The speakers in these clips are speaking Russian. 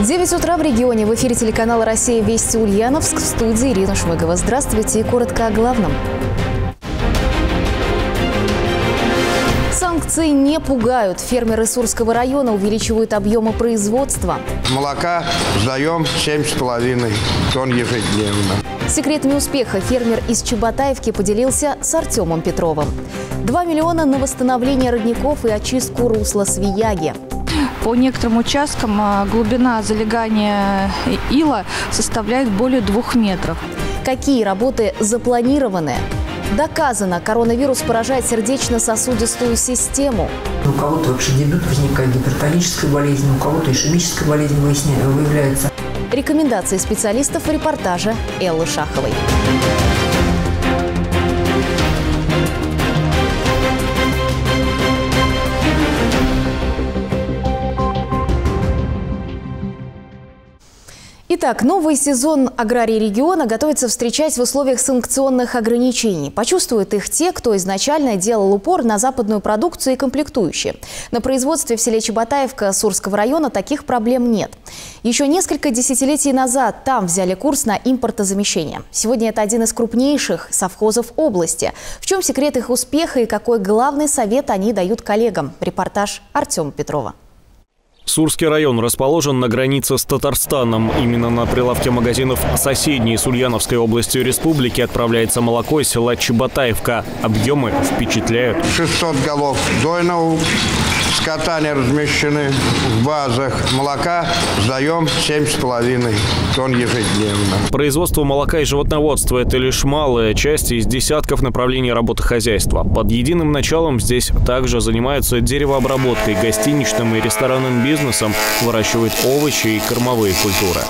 9 утра в регионе. В эфире телеканала «Россия. Вести Ульяновск». В студии Ирина Швыгова. Здравствуйте и коротко о главном. Санкции не пугают. Фермеры Сурского района увеличивают объемы производства. Молока сдаем 7,5 тонн ежедневно. Секретами успеха фермер из Чеботаевки поделился с Артемом Петровым. 2 миллиона на восстановление родников и очистку русла Свияги. По некоторым участкам а, глубина залегания ила составляет более двух метров. Какие работы запланированы? Доказано, коронавирус поражает сердечно-сосудистую систему. У кого-то вообще дебют возникает гипертоническая болезнь, у кого-то ишемическая болезнь выявляется. Рекомендации специалистов в репортаже Эллы Шаховой. Итак, новый сезон аграрий региона готовится встречать в условиях санкционных ограничений. Почувствуют их те, кто изначально делал упор на западную продукцию и комплектующие. На производстве в селе Чеботаевка Сурского района таких проблем нет. Еще несколько десятилетий назад там взяли курс на импортозамещение. Сегодня это один из крупнейших совхозов области. В чем секрет их успеха и какой главный совет они дают коллегам? Репортаж Артема Петрова. Сурский район расположен на границе с Татарстаном. Именно на прилавке магазинов соседней с Ульяновской областью республики отправляется молоко из села Чеботаевка. Объемы впечатляют. 600 голов дойного скота не размещены в базах. Молока сдаем 7,5 тонн ежедневно. Производство молока и животноводства – это лишь малая часть из десятков направлений работы хозяйства. Под единым началом здесь также занимаются деревообработкой, гостиничным и ресторанным бизнесом, выращивают овощи и кормовые культуры.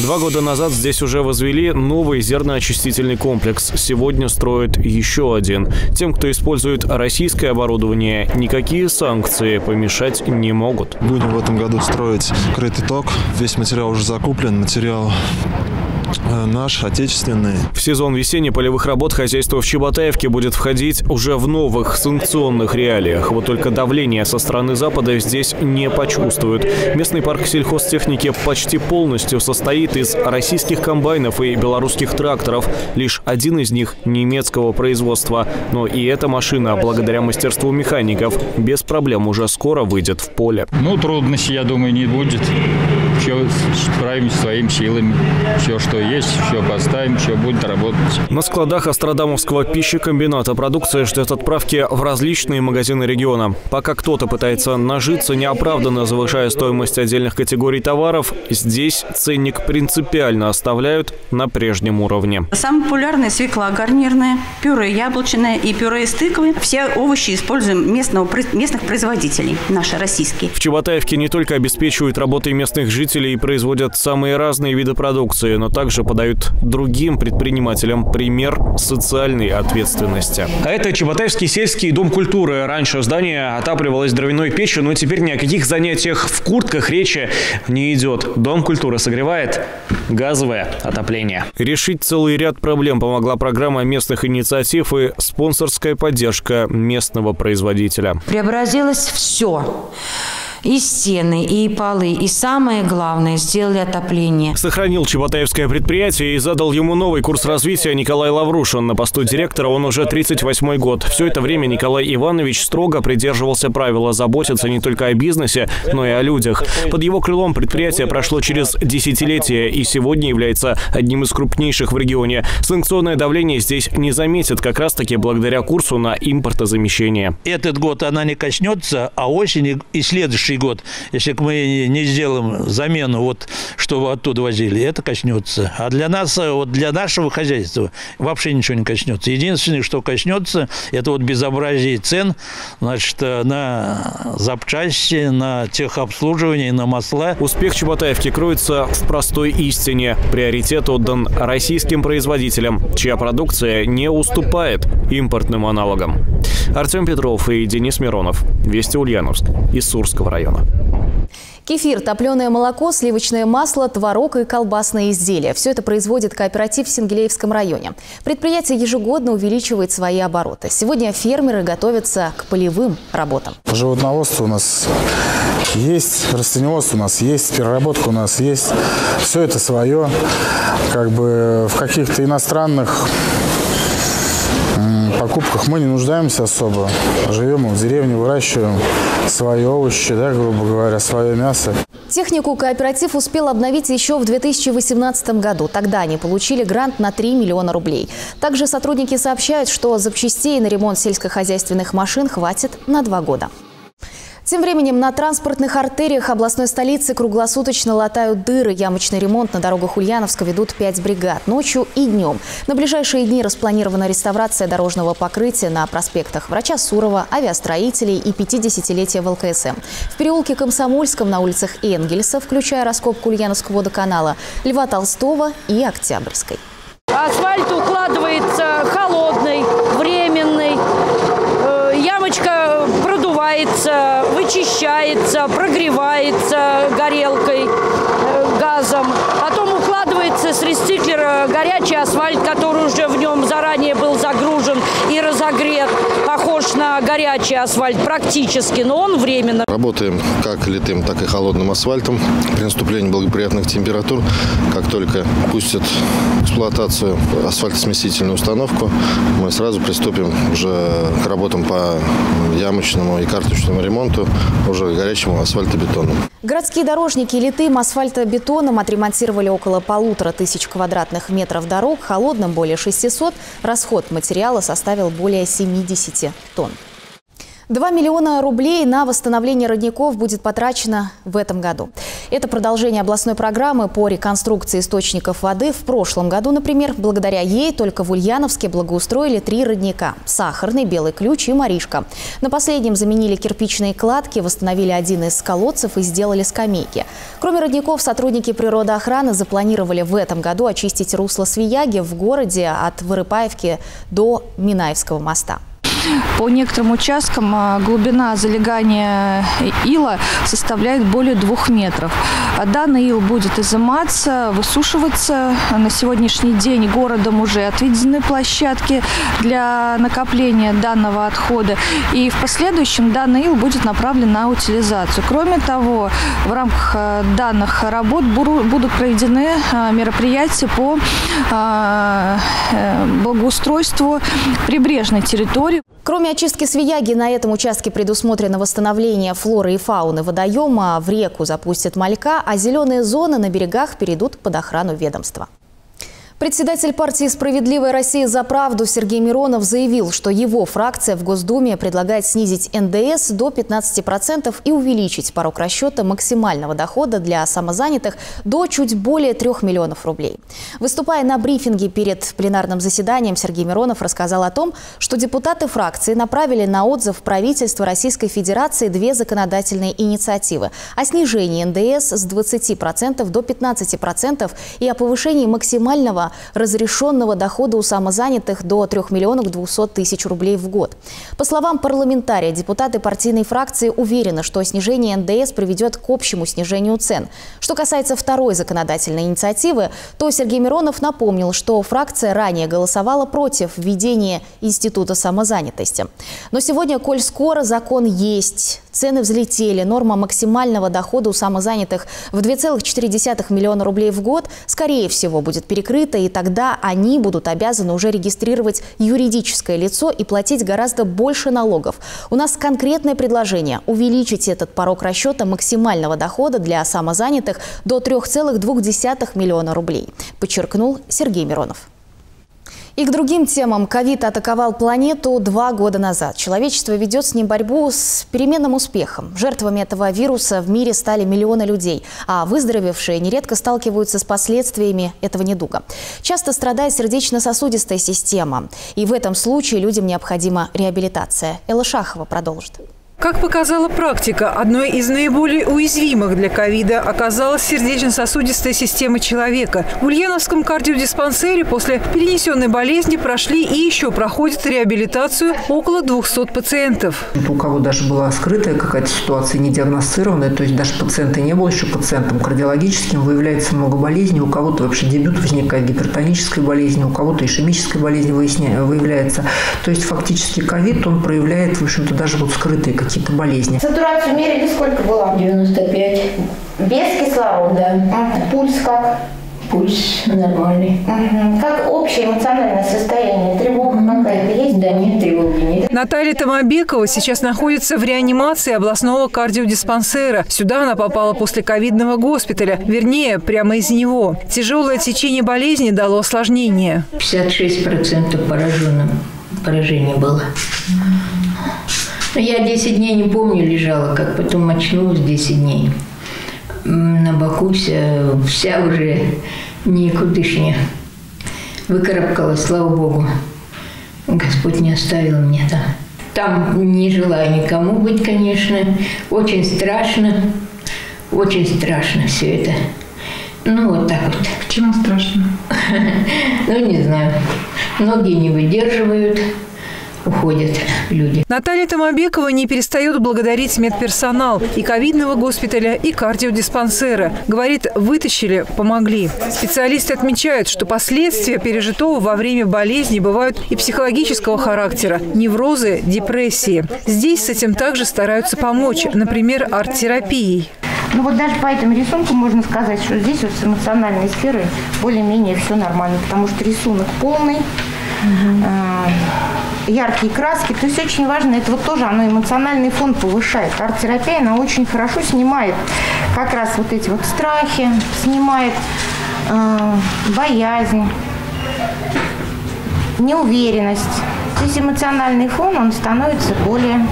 Два года назад здесь уже возвели новый зерноочистительный комплекс. Сегодня строят еще один. Тем, кто использует российское оборудование, никакие санкции помешать не могут. Будем в этом году строить крытый ток. Весь материал уже закуплен. Материал наш, отечественный. В сезон весенних полевых работ хозяйство в Чеботаевке будет входить уже в новых санкционных реалиях. Вот только давление со стороны Запада здесь не почувствуют. Местный парк сельхозтехники почти полностью состоит из российских комбайнов и белорусских тракторов. Лишь один из них немецкого производства. Но и эта машина, благодаря мастерству механиков, без проблем уже скоро выйдет в поле. Ну, трудностей, я думаю, не будет. Все справимся своими силами. Все, что есть, все поставим, все будет работать. На складах Астрадамовского пищекомбината продукция ждет отправки в различные магазины региона. Пока кто-то пытается нажиться, неоправданно завышая стоимость отдельных категорий товаров, здесь ценник принципиально оставляют на прежнем уровне. Самые популярные свекла гарнирная, пюре яблочное и пюре из тыквы. Все овощи используем местного, местных производителей, наши российские. В Чеботаевке не только обеспечивают работой местных жителей и производят самые разные виды продукции, но также подают другим предпринимателям пример социальной ответственности. А это Чеботаевский сельский дом культуры. Раньше здание отапливалось дровяной печью, но теперь ни о каких занятиях в куртках речи не идет. Дом культуры согревает газовое отопление. Решить целый ряд проблем помогла программа местных инициатив и спонсорская поддержка местного производителя. Преобразилось все и стены, и полы, и самое главное, сделали отопление. Сохранил Чеботаевское предприятие и задал ему новый курс развития Николай Лаврушин. На посту директора он уже 38 год. Все это время Николай Иванович строго придерживался правила заботиться не только о бизнесе, но и о людях. Под его крылом предприятие прошло через десятилетия и сегодня является одним из крупнейших в регионе. Санкционное давление здесь не заметит как раз-таки благодаря курсу на импортозамещение. Этот год она не коснется, а осень и следующий следующий год, если мы не сделаем замену, вот, что оттуда возили, это коснется. А для нас, вот для нашего хозяйства вообще ничего не коснется. Единственное, что коснется, это вот безобразие цен, значит, на запчасти, на техобслуживание, на масла. Успех Чеботаевки кроется в простой истине. Приоритет отдан российским производителям, чья продукция не уступает импортным аналогам. Артем Петров и Денис Миронов. Вести Ульяновск из Сурского района. Кефир, топленое молоко, сливочное масло, творог и колбасные изделия. Все это производит кооператив в Сингелеевском районе. Предприятие ежегодно увеличивает свои обороты. Сегодня фермеры готовятся к полевым работам. Животноводство у нас есть, растениеводство у нас есть, переработка у нас есть. Все это свое. Как бы в каких-то иностранных покупках мы не нуждаемся особо. Живем в деревне, выращиваем свои овощи, да, грубо говоря, свое мясо. Технику кооператив успел обновить еще в 2018 году. Тогда они получили грант на 3 миллиона рублей. Также сотрудники сообщают, что запчастей на ремонт сельскохозяйственных машин хватит на два года. Тем временем на транспортных артериях областной столицы круглосуточно латают дыры. Ямочный ремонт на дорогах Ульяновска ведут пять бригад ночью и днем. На ближайшие дни распланирована реставрация дорожного покрытия на проспектах Врача Сурова, авиастроителей и 50-летия в ЛКСМ. В переулке Комсомольском на улицах Энгельса, включая раскопку Ульяновского водоканала, Льва Толстого и Октябрьской. Асфальт укладывается вычищается, прогревается горелкой, э, газом. Потом укладывается с рециклера горячий асфальт, который уже в нем заранее был загружен и разогрет. На горячий асфальт практически, но он временно. Работаем как литым, так и холодным асфальтом. При наступлении благоприятных температур, как только пустят в эксплуатацию асфальтосмесительную установку, мы сразу приступим уже к работам по ямочному и карточному ремонту, уже горячему асфальтобетону. Городские дорожники литым асфальтобетоном отремонтировали около полутора тысяч квадратных метров дорог, холодным более 600, расход материала составил более 70 тонн. 2 миллиона рублей на восстановление родников будет потрачено в этом году. Это продолжение областной программы по реконструкции источников воды. В прошлом году, например, благодаря ей только в Ульяновске благоустроили три родника – Сахарный, Белый Ключ и Маришка. На последнем заменили кирпичные кладки, восстановили один из колодцев и сделали скамейки. Кроме родников, сотрудники природоохраны запланировали в этом году очистить русло Свияги в городе от Вырыпаевки до Минаевского моста. По некоторым участкам а, глубина залегания ила составляет более двух метров. А данный ил будет изыматься, высушиваться. На сегодняшний день городом уже отведены площадки для накопления данного отхода. И в последующем данный ил будет направлен на утилизацию. Кроме того, в рамках а, данных работ будут проведены мероприятия по э, благоустройству прибрежной территории. Кроме очистки Свияги, на этом участке предусмотрено восстановление флоры и фауны водоема. В реку запустят малька, а зеленые зоны на берегах перейдут под охрану ведомства. Председатель партии «Справедливая Россия за правду» Сергей Миронов заявил, что его фракция в Госдуме предлагает снизить НДС до 15% и увеличить порог расчета максимального дохода для самозанятых до чуть более 3 миллионов рублей. Выступая на брифинге перед пленарным заседанием, Сергей Миронов рассказал о том, что депутаты фракции направили на отзыв правительства Российской Федерации две законодательные инициативы о снижении НДС с 20% до 15% и о повышении максимального разрешенного дохода у самозанятых до 3 миллионов 200 тысяч рублей в год. По словам парламентария, депутаты партийной фракции уверены, что снижение НДС приведет к общему снижению цен. Что касается второй законодательной инициативы, то Сергей Миронов напомнил, что фракция ранее голосовала против введения института самозанятости. Но сегодня, коль скоро закон есть, цены взлетели, норма максимального дохода у самозанятых в 2,4 миллиона рублей в год, скорее всего, будет перекрыта и тогда они будут обязаны уже регистрировать юридическое лицо и платить гораздо больше налогов. У нас конкретное предложение – увеличить этот порог расчета максимального дохода для самозанятых до 3,2 миллиона рублей, подчеркнул Сергей Миронов. И к другим темам. Ковид атаковал планету два года назад. Человечество ведет с ним борьбу с переменным успехом. Жертвами этого вируса в мире стали миллионы людей, а выздоровевшие нередко сталкиваются с последствиями этого недуга. Часто страдает сердечно-сосудистая система. И в этом случае людям необходима реабилитация. Элла Шахова продолжит. Как показала практика, одной из наиболее уязвимых для ковида оказалась сердечно-сосудистая система человека. В Ульяновском кардиодиспансере после перенесенной болезни прошли и еще проходят реабилитацию около 200 пациентов. У кого даже была скрытая какая-то ситуация, не диагностированная, то есть даже пациента не был еще пациентом кардиологическим, выявляется много болезней, у кого-то вообще дебют возникает гипертонической болезни, у кого-то ишемическая болезнь выявляется. То есть фактически ковид, он проявляет, в общем-то, даже вот скрытые какие-то болезни. Сатурацию мерили сколько было? 95. Без кислорода. Угу. Пульс как? Пульс нормальный. Угу. Как общее эмоциональное состояние? Тревога какая-то есть? Да нет, тревоги нет. Наталья Томобекова сейчас находится в реанимации областного кардиодиспансера. Сюда она попала после ковидного госпиталя, вернее, прямо из него. Тяжелое течение болезни дало осложнение. 56% пораженным поражение было. Я 10 дней не помню лежала, как потом очнулась 10 дней. На боку вся, вся уже никудышня. Выкарабкалась, слава Богу. Господь не оставил меня там. Там не желаю никому быть, конечно. Очень страшно. Очень страшно все это. Ну, вот так вот. Почему страшно? Ну, не знаю. Многие не выдерживают уходят люди. Наталья Томобекова не перестает благодарить медперсонал и ковидного госпиталя, и кардиодиспансера. Говорит, вытащили, помогли. Специалисты отмечают, что последствия пережитого во время болезни бывают и психологического характера – неврозы, депрессии. Здесь с этим также стараются помочь, например, арт-терапией. Ну вот даже по этому рисунку можно сказать, что здесь вот с эмоциональной сферой более-менее все нормально, потому что рисунок полный, угу. Яркие краски. То есть очень важно, это вот тоже оно эмоциональный фон повышает. Арт-терапия, она очень хорошо снимает как раз вот эти вот страхи, снимает э, боязнь, неуверенность. То есть эмоциональный фон, он становится более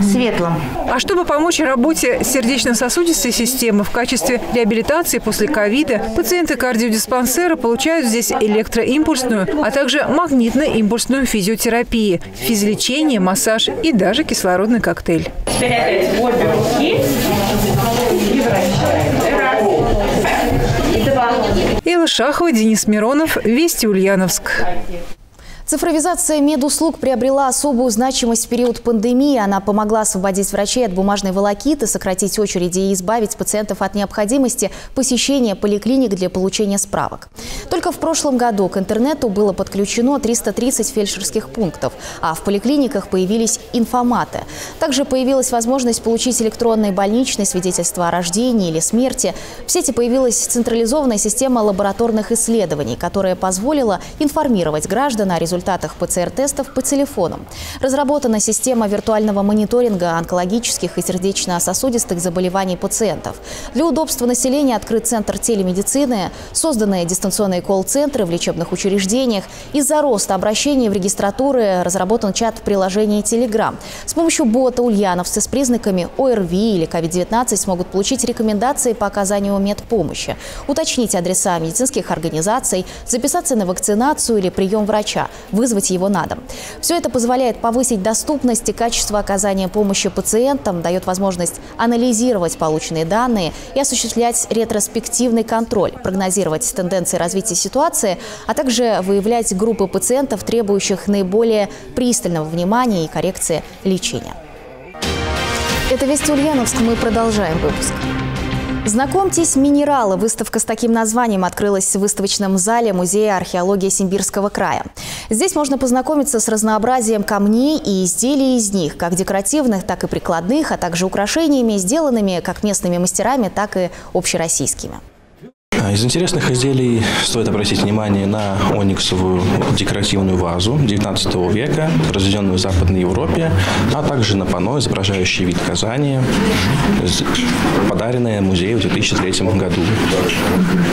светлым. А чтобы помочь работе сердечно-сосудистой системы в качестве реабилитации после ковида, пациенты кардиодиспансера получают здесь электроимпульсную, а также магнитно-импульсную физиотерапию, физлечение, массаж и даже кислородный коктейль. Теперь опять обе руки и вращаем. Раз. И два. Элла Шахова, Денис Миронов, Вести Ульяновск. Цифровизация медуслуг приобрела особую значимость в период пандемии. Она помогла освободить врачей от бумажной волокиты, сократить очереди и избавить пациентов от необходимости посещения поликлиник для получения справок. Только в прошлом году к интернету было подключено 330 фельдшерских пунктов, а в поликлиниках появились информаты. Также появилась возможность получить электронные больничные свидетельства о рождении или смерти. В сети появилась централизованная система лабораторных исследований, которая позволила информировать граждан о результатах результатах ПЦР-тестов по телефону. Разработана система виртуального мониторинга онкологических и сердечно-сосудистых заболеваний пациентов. Для удобства населения открыт Центр телемедицины, созданы дистанционные колл-центры в лечебных учреждениях. Из-за роста обращений в регистратуры разработан чат в приложении Telegram. С помощью бота ульяновцы с признаками ОРВИ или COVID-19 смогут получить рекомендации по оказанию медпомощи, уточнить адреса медицинских организаций, записаться на вакцинацию или прием врача, вызвать его на дом. Все это позволяет повысить доступность и качество оказания помощи пациентам, дает возможность анализировать полученные данные и осуществлять ретроспективный контроль, прогнозировать тенденции развития ситуации, а также выявлять группы пациентов, требующих наиболее пристального внимания и коррекции лечения. Это «Вести Ульяновск». Мы продолжаем выпуск. Знакомьтесь, минералы. Выставка с таким названием открылась в выставочном зале Музея археологии Симбирского края. Здесь можно познакомиться с разнообразием камней и изделий из них, как декоративных, так и прикладных, а также украшениями, сделанными как местными мастерами, так и общероссийскими. Из интересных изделий стоит обратить внимание на ониксовую декоративную вазу XIX века, произведенную в Западной Европе, а также на панно, изображающее вид Казани, подаренное музею в 2003 году.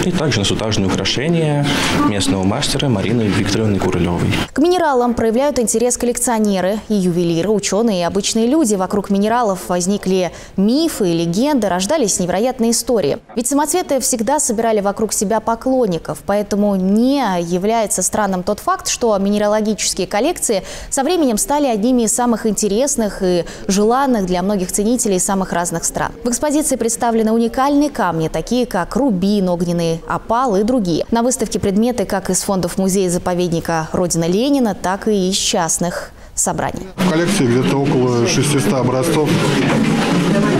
И также на сутажные украшения местного мастера Марины Викторовны Курылевой. К минералам проявляют интерес коллекционеры и ювелиры, ученые и обычные люди. Вокруг минералов возникли мифы и легенды, рождались невероятные истории. Ведь самоцветы всегда собирали собирали вокруг себя поклонников, поэтому не является странным тот факт, что минералогические коллекции со временем стали одними из самых интересных и желанных для многих ценителей самых разных стран. В экспозиции представлены уникальные камни, такие как рубин, огненный опал и другие. На выставке предметы как из фондов музея-заповедника Родина Ленина, так и из частных собраний. В коллекции где-то около 600 образцов.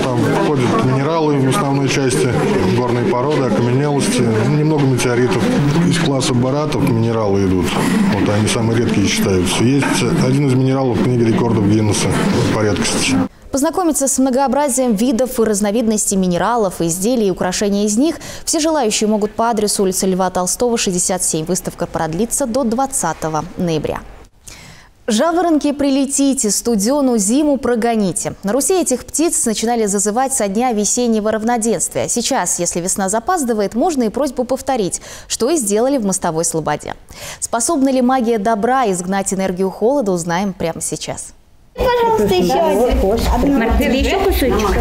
Там входят минералы в основной части, горные породы, окаменелости, ну, немного метеоритов. Из класса баратов минералы идут. Вот они самые редкие считаются. Есть один из минералов в книге рекордов Гиннесса по редкости. Познакомиться с многообразием видов и разновидностей минералов, изделий и украшений из них все желающие могут по адресу улицы Льва Толстого, 67. Выставка продлится до 20 ноября. Жаворонки прилетите, студену зиму прогоните. На Руси этих птиц начинали зазывать со дня весеннего равноденствия. Сейчас, если весна запаздывает, можно и просьбу повторить, что и сделали в мостовой слободе. Способна ли магия добра изгнать энергию холода, узнаем прямо сейчас. Пожалуйста, еще один. Марк, еще кусочек?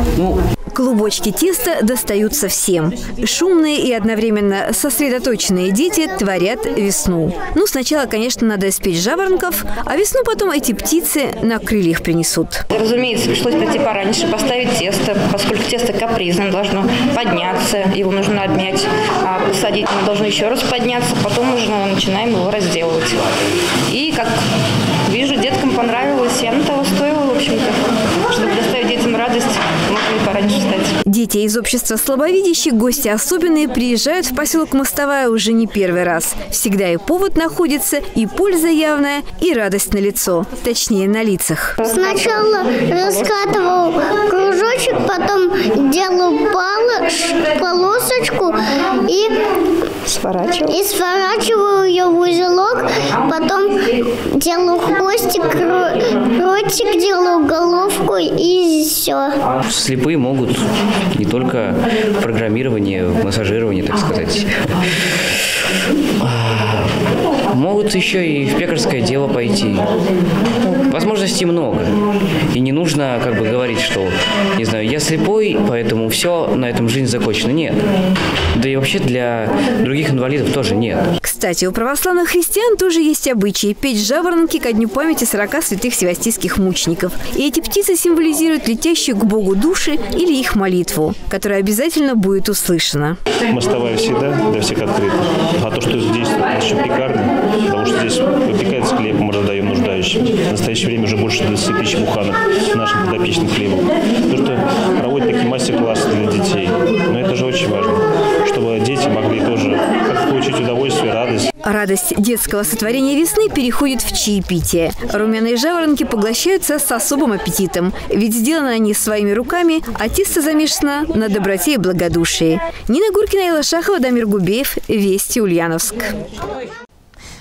Клубочки теста достаются всем. Шумные и одновременно сосредоточенные дети творят весну. Ну, сначала, конечно, надо испечь жаворонков, а весну потом эти птицы на крыльях принесут. Разумеется, пришлось прийти пораньше, поставить тесто, поскольку тесто капризное, должно подняться, его нужно обмять, а садить оно должно еще раз подняться, потом уже начинаем его разделывать. И, как вижу, деткам понравилось, и оно того стоило, в общем-то, чтобы доставить детям радость, могли пораньше стать. Дети из общества слабовидящих, гости особенные, приезжают в поселок Мостовая уже не первый раз. Всегда и повод находится, и польза явная, и радость на лицо, точнее на лицах. Сначала раскатывал кружочек, потом делал полосочку и сворачиваю. И сворачиваю ее в узелок, потом делаю хвостик, ротик, делаю головку и все. Слепые могут не только программирование, массажирование, так сказать. Могут еще и в пекарское дело пойти. Возможностей много. И не нужно как бы говорить, что, не знаю, я слепой, поэтому все, на этом жизнь закончена. Нет. Да и вообще для других инвалидов тоже нет. Кстати, у православных христиан тоже есть обычаи петь жаворонки ко дню памяти 40 святых севастийских мучеников. И эти птицы символизируют летящие к Богу души или их молитву, которая обязательно будет услышана. Мостовая всегда для всех открыта. А то, что здесь еще пекарня, потому что здесь выпекается хлеб, мы раздаем нуждающим. В настоящее время уже больше 20 тысяч буханок нашим подопечным хлебом. То, что проводят такие мастер-классы для детей. Но это же очень важно, чтобы дети могли тоже получить удовольствие, радость. Детского сотворения весны переходит в чаепитие. Румяные жаворонки поглощаются с особым аппетитом, ведь сделаны они своими руками, а тесто замешано на доброте и благодушии. Нина Гуркина, Илла Шахова, Дамир Губеев, Вести, Ульяновск.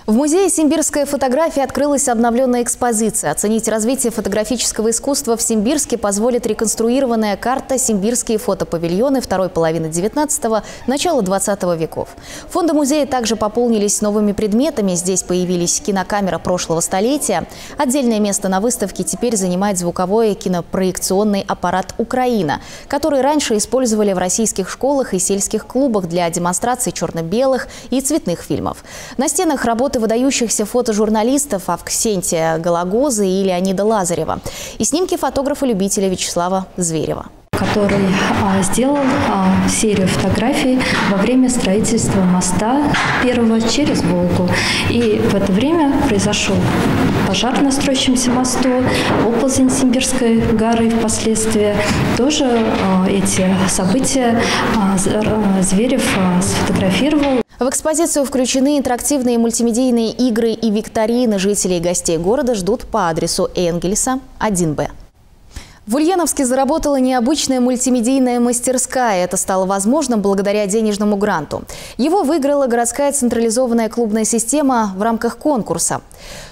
В музее «Симбирская фотография» открылась обновленная экспозиция. Оценить развитие фотографического искусства в Симбирске позволит реконструированная карта «Симбирские фотопавильоны» второй половины 19-го, начала 20 веков. Фонды музея также пополнились новыми предметами. Здесь появились кинокамера прошлого столетия. Отдельное место на выставке теперь занимает звуковой кинопроекционный аппарат «Украина», который раньше использовали в российских школах и сельских клубах для демонстрации черно-белых и цветных фильмов. На стенах работы работы выдающихся фотожурналистов Авксентия Гологоза и Леонида Лазарева и снимки фотографа-любителя Вячеслава Зверева который а, сделал а, серию фотографий во время строительства моста первого через Волгу. И в это время произошел пожар на строящемся мосту, оползень Симбирской горы впоследствии. Тоже а, эти события а, Зверев а, сфотографировал. В экспозицию включены интерактивные мультимедийные игры и викторины. Жителей и гостей города ждут по адресу Энгельса 1Б. В Ульяновске заработала необычная мультимедийная мастерская. Это стало возможным благодаря денежному гранту. Его выиграла городская централизованная клубная система в рамках конкурса.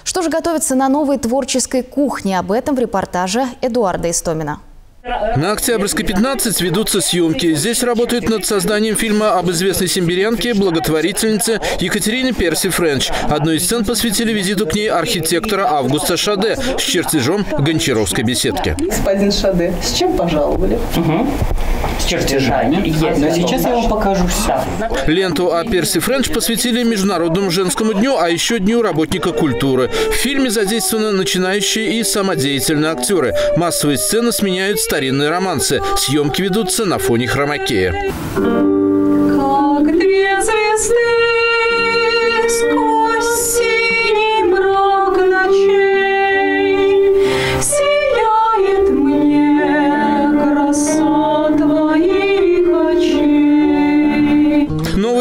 Что же готовится на новой творческой кухне? Об этом в репортаже Эдуарда Истомина. На Октябрьской 15 ведутся съемки. Здесь работают над созданием фильма об известной симбирянке, благотворительнице Екатерине Перси Френч. Одну из сцен посвятили визиту к ней архитектора Августа Шаде с чертежом Гончаровской беседки. Господин Шаде, с чем пожаловали? Угу. С чертежами. Но сейчас я вам покажу все. Ленту о Перси Френч посвятили Международному женскому дню, а еще Дню работника культуры. В фильме задействованы начинающие и самодеятельные актеры. Массовые сцены сменяют старинные романсы. Съемки ведутся на фоне хромакея. Как две звезды сквозь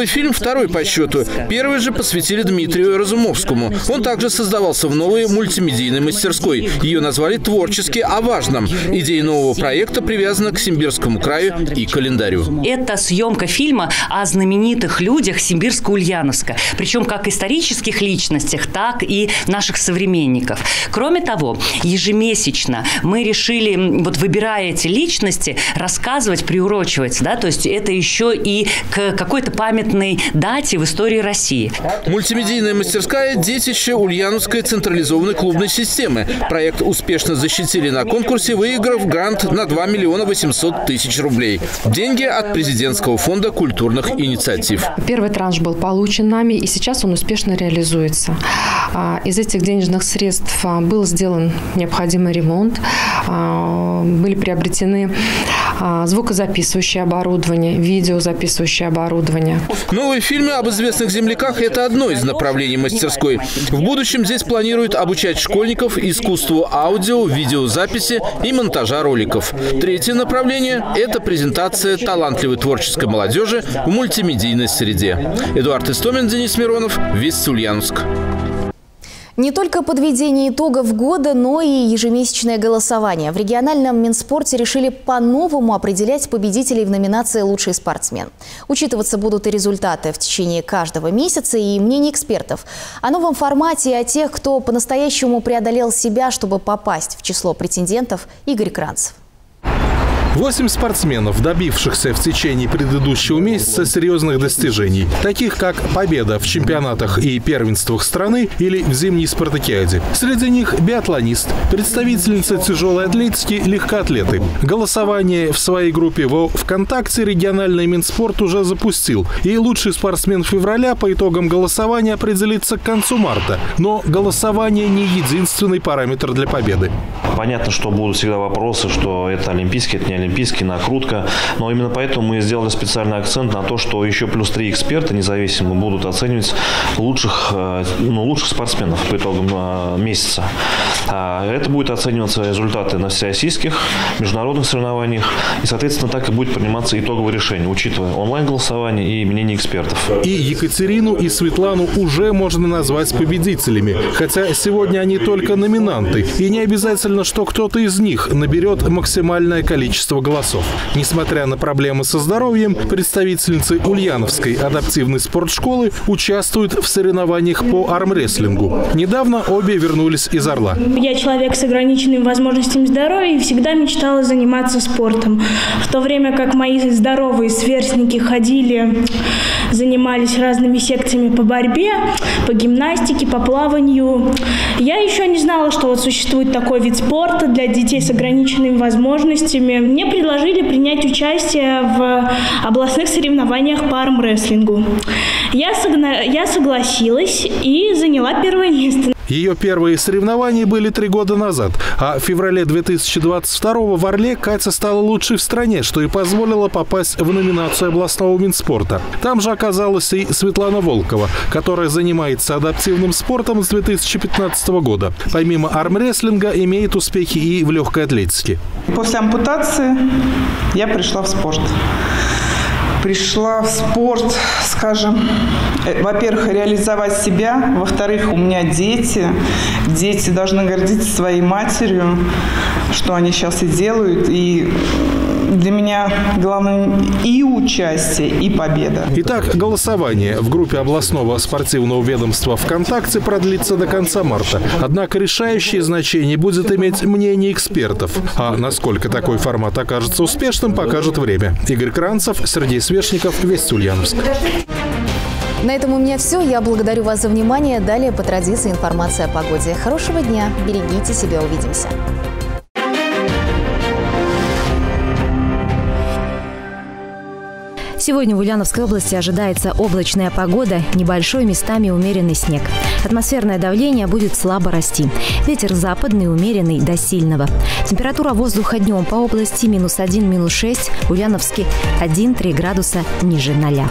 Новый фильм второй по счету. Первый же посвятили Дмитрию Разумовскому. Он также создавался в новой мультимедийной мастерской. Ее назвали «Творчески о важном». Идея нового проекта привязана к Симбирскому краю и календарю. Это съемка фильма о знаменитых людях Симбирско-Ульяновска. Причем как исторических личностях, так и наших современников. Кроме того, ежемесячно мы решили, вот выбирая эти личности, рассказывать, приурочивать. Да? То есть это еще и к какой-то памятной дате в истории России. Мультимедийная мастерская – детище Ульяновской централизованной клубной системы. Проект успешно защитили на конкурсе, выиграв грант на 2 миллиона 800 тысяч рублей. Деньги от президентского фонда культурных инициатив. Первый транш был получен нами, и сейчас он успешно реализуется. А, Из этих денежных средств а, был сделан необходимый ремонт, а, были приобретены звукозаписывающее оборудование, видеозаписывающее оборудование. Новые фильмы об известных земляках – это одно из направлений мастерской. В будущем здесь планируют обучать школьников искусству аудио, видеозаписи и монтажа роликов. Третье направление – это презентация талантливой творческой молодежи в мультимедийной среде. Эдуард Истомин, Денис Миронов, Весть Ульяновск. Не только подведение итогов года, но и ежемесячное голосование. В региональном Минспорте решили по-новому определять победителей в номинации «Лучший спортсмен». Учитываться будут и результаты в течение каждого месяца, и мнения экспертов. О новом формате и о тех, кто по-настоящему преодолел себя, чтобы попасть в число претендентов, Игорь Кранцев. Восемь спортсменов, добившихся в течение предыдущего месяца серьезных достижений, таких как победа в чемпионатах и первенствах страны или в зимней спартакиаде. Среди них биатлонист, представительница тяжелой атлетики, легкоатлеты. Голосование в своей группе во ВКонтакте региональный Минспорт уже запустил. И лучший спортсмен февраля по итогам голосования определится к концу марта. Но голосование не единственный параметр для победы. Понятно, что будут всегда вопросы, что это олимпийский, это не олимпийский, накрутка. Но именно поэтому мы сделали специальный акцент на то, что еще плюс три эксперта независимые будут оценивать лучших, э, ну, лучших спортсменов по итогам э, месяца. А Это будет оцениваться результаты на всероссийских, международных соревнованиях. И, соответственно, так и будет приниматься итоговое решение, учитывая онлайн-голосование и мнение экспертов. И Екатерину, и Светлану уже можно назвать победителями. Хотя сегодня они только номинанты. И не обязательно, что кто-то из них наберет максимальное количество голосов. Несмотря на проблемы со здоровьем, представительницы Ульяновской адаптивной спортшколы участвуют в соревнованиях по армрестлингу. Недавно обе вернулись из Орла. Я человек с ограниченными возможностями здоровья и всегда мечтала заниматься спортом. В то время как мои здоровые сверстники ходили, занимались разными секциями по борьбе, по гимнастике, по плаванию, я еще не знала, что вот существует такой вид спорта для детей с ограниченными возможностями. Мне предложили принять участие в областных соревнованиях по армрестлингу. Я, согна... я согласилась и заняла первое место. Ее первые соревнования были три года назад, а в феврале 2022 в Орле Катя стала лучшей в стране, что и позволило попасть в номинацию областного Минспорта. Там же оказалась и Светлана Волкова, которая занимается адаптивным спортом с 2015 года. Помимо армрестлинга имеет успехи и в легкой атлетике. После ампутации я пришла в спорт пришла в спорт, скажем, э, во-первых, реализовать себя, во-вторых, у меня дети, дети должны гордиться своей матерью, что они сейчас и делают, и для меня главное и участие, и победа. Итак, голосование в группе областного спортивного ведомства ВКонтакте продлится до конца марта. Однако решающее значение будет иметь мнение экспертов. А насколько такой формат окажется успешным, покажет время. Игорь Кранцев, Сергей Свешников, Вести Ульяновск. На этом у меня все. Я благодарю вас за внимание. Далее по традиции информация о погоде. Хорошего дня. Берегите себя. Увидимся. Сегодня в Ульяновской области ожидается облачная погода, небольшой местами умеренный снег. Атмосферное давление будет слабо расти. Ветер западный, умеренный до сильного. Температура воздуха днем по области минус 1, минус 6. Ульяновске 1-3 градуса ниже 0.